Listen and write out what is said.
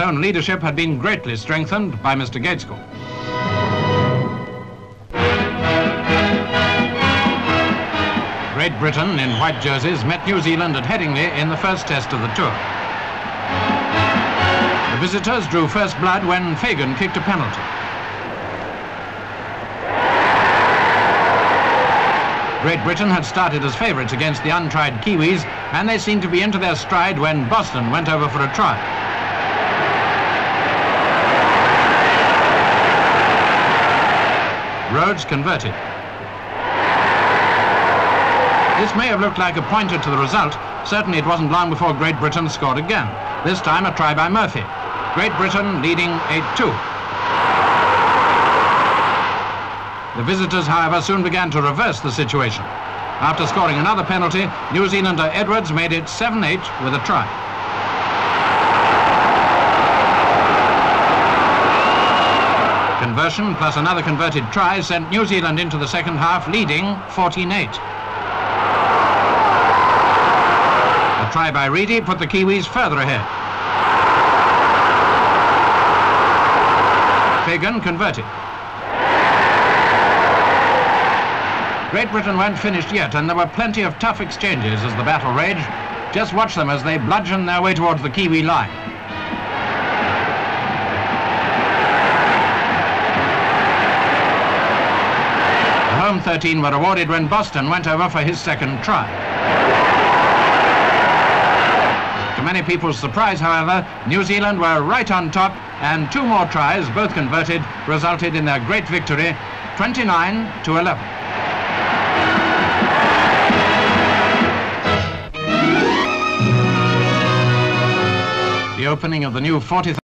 own leadership had been greatly strengthened by Mr. Gaitskell. Great Britain in white jerseys met New Zealand at Headingley in the first test of the tour. The visitors drew first blood when Fagan kicked a penalty. Great Britain had started as favourites against the untried Kiwis, and they seemed to be into their stride when Boston went over for a try. Rhodes converted. This may have looked like a pointer to the result. Certainly it wasn't long before Great Britain scored again. This time a try by Murphy. Great Britain leading 8-2. The visitors, however, soon began to reverse the situation. After scoring another penalty, New Zealander Edwards made it 7-8 with a try. Conversion plus another converted try sent New Zealand into the second half leading 14-8. A try by Reidy put the Kiwis further ahead. Fagan converted. Great Britain weren't finished yet, and there were plenty of tough exchanges as the battle raged. Just watch them as they bludgeon their way towards the Kiwi line. 13 were awarded when Boston went over for his second try. To many people's surprise, however, New Zealand were right on top and two more tries, both converted, resulted in their great victory, 29 to 11. The opening of the new 40th